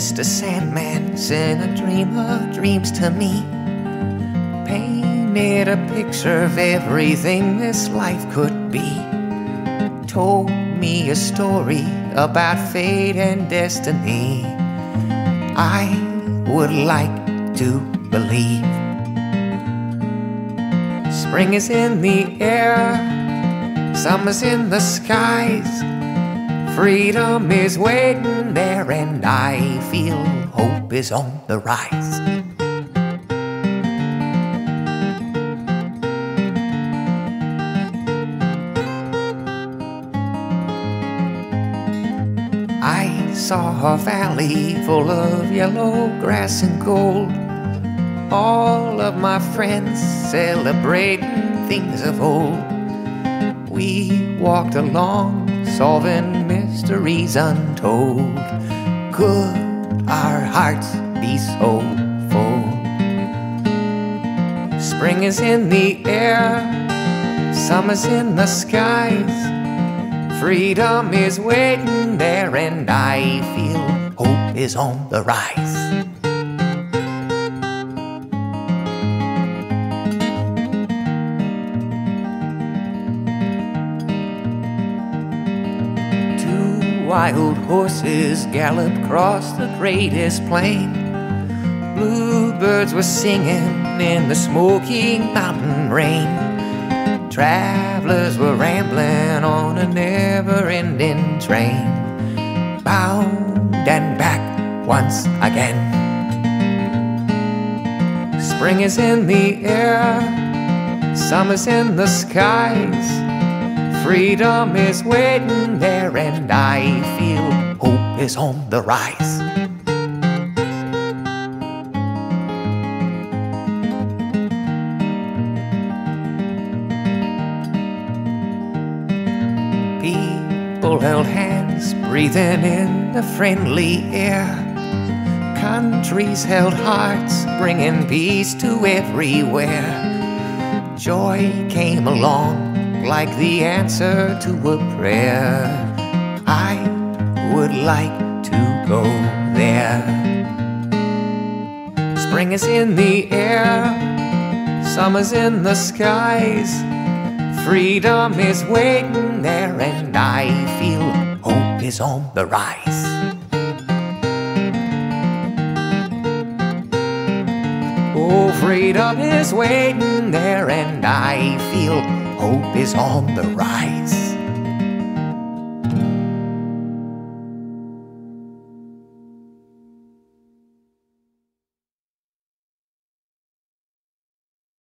Mr. Sandman sent a dream of dreams to me. Painted a picture of everything this life could be. Told me a story about fate and destiny. I would like to believe. Spring is in the air, summer's in the skies. Freedom is waiting there, and I feel hope is on the rise. I saw a valley full of yellow grass and gold. All of my friends celebrating things of old. We walked along, solving mysteries untold. Could our hearts be so full? Spring is in the air, summer's in the skies. Freedom is waiting there, and I feel hope is on the rise. Wild horses galloped across the greatest plain. Bluebirds were singing in the smoky mountain rain. Travelers were rambling on a never ending train, bound and back once again. Spring is in the air, summer's in the skies. Freedom is waiting there, and I feel hope is on the rise. People held hands, breathing in the friendly air. Countries held hearts, bringing peace to everywhere. Joy came along like the answer to a prayer. I would like to go there. Spring is in the air, summer's in the skies. Freedom is waiting there, and I feel hope is on the rise. Oh, freedom is waiting there, and I feel hope is on the rise.